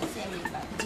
谢谢，明白。